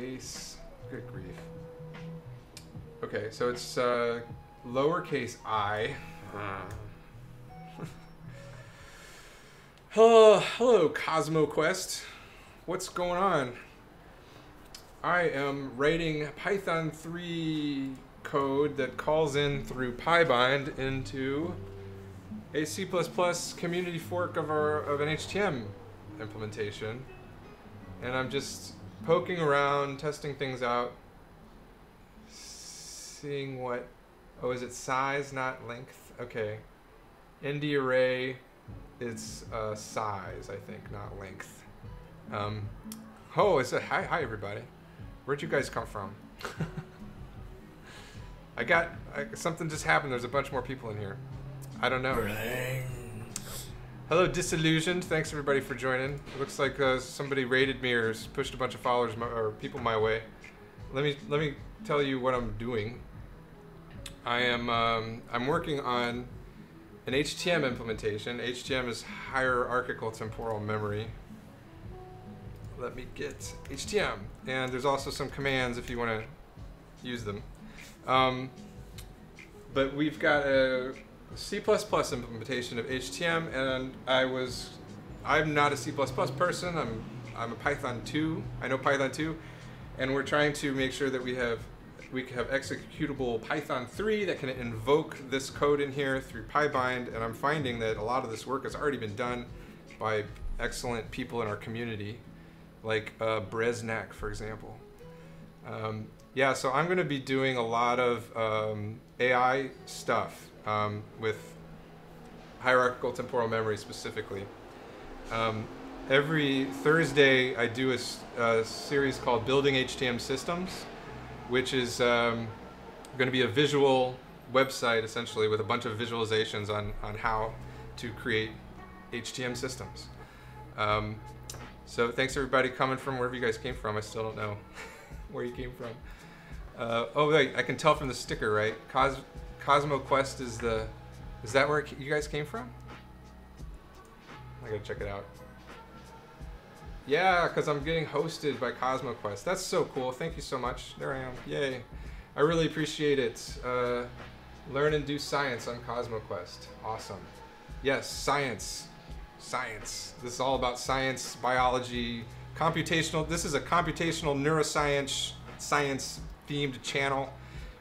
Ace. Good grief. Okay, so it's uh, lowercase i. hello, hello, Cosmo Quest. What's going on? I am writing Python 3 code that calls in through PyBind into a C++ community fork of our of an HTM implementation, and I'm just poking around, testing things out, seeing what. Oh, is it size, not length? Okay. ND array it's uh, size, I think, not length. Um, oh, it's a hi, hi everybody. Where'd you guys come from? I got I, something just happened. There's a bunch more people in here. I don't know. Hello, disillusioned. Thanks everybody for joining. It looks like uh, somebody raided me or pushed a bunch of followers my, or people my way. Let me let me tell you what I'm doing. I am um, I'm working on an HTM implementation. HTM is hierarchical temporal memory. Let me get HTM, and there's also some commands if you want to use them. Um, but we've got a C++ implementation of HTM, and I was, I'm not a C++ person. I'm, I'm a Python 2. I know Python 2, and we're trying to make sure that we have, we have executable Python 3 that can invoke this code in here through PyBind. And I'm finding that a lot of this work has already been done by excellent people in our community, like uh, Breznak, for example. Um, yeah, so I'm going to be doing a lot of um, AI stuff um, with hierarchical temporal memory specifically. Um, every Thursday, I do a, a, series called Building HTM Systems, which is um, going to be a visual website essentially with a bunch of visualizations on, on how to create HTM systems. Um, so thanks everybody coming from wherever you guys came from. I still don't know where you came from. Uh, oh wait, I can tell from the sticker, right? Cos Cosmo Quest is the, is that where you guys came from? I gotta check it out. Yeah, because I'm getting hosted by Cosmo Quest. That's so cool. Thank you so much. There I am. Yay. I really appreciate it. Uh, learn and do science on Cosmo Quest. Awesome. Yes, science. Science. This is all about science, biology, computational. This is a computational neuroscience science themed channel.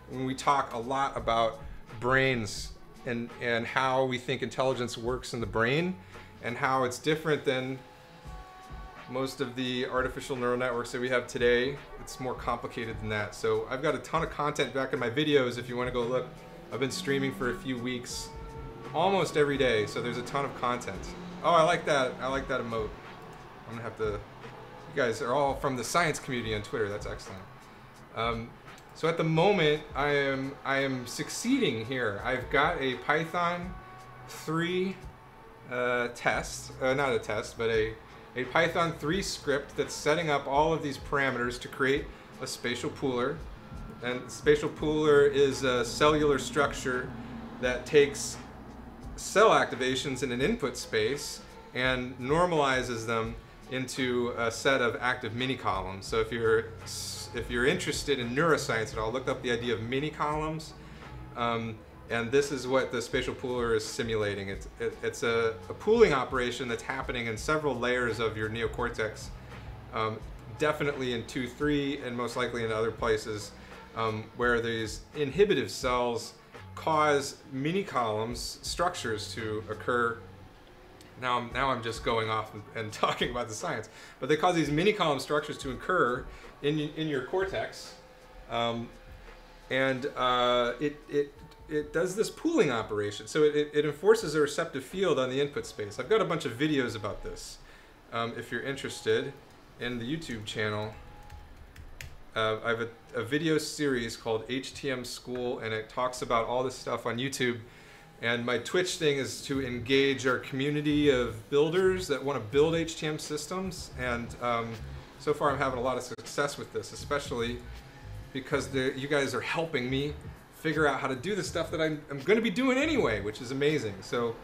When we talk a lot about brains and, and how we think intelligence works in the brain and how it's different than most of the artificial neural networks that we have today. It's more complicated than that. So I've got a ton of content back in my videos if you want to go look. I've been streaming for a few weeks, almost every day, so there's a ton of content. Oh, I like that. I like that emote. I'm gonna have to, you guys are all from the science community on Twitter. That's excellent. Um, so at the moment, I am I am succeeding here. I've got a Python 3 uh, test, uh, not a test, but a, a Python 3 script that's setting up all of these parameters to create a spatial pooler. And spatial pooler is a cellular structure that takes cell activations in an input space and normalizes them into a set of active mini columns. So if you're if you're interested in neuroscience at all, look up the idea of mini columns. Um, and this is what the spatial pooler is simulating. It's, it, it's a, a, pooling operation that's happening in several layers of your neocortex, um, definitely in 2, 3, and most likely in other places um, where these inhibitive cells cause mini columns structures to occur now I'm, now I'm just going off and, and, talking about the science. But they cause these mini column structures to occur in, in your cortex. Um, and uh, it, it, it does this pooling operation. So it, it enforces a receptive field on the input space. I've got a bunch of videos about this. Um, if you're interested in the YouTube channel, uh, I have a, a video series called HTM School, and it talks about all this stuff on YouTube. And my Twitch thing is to engage our community of builders that want to build HTM systems. And um, so far, I'm having a lot of success with this, especially because you guys are helping me figure out how to do the stuff that I'm, I'm going to be doing anyway, which is amazing. So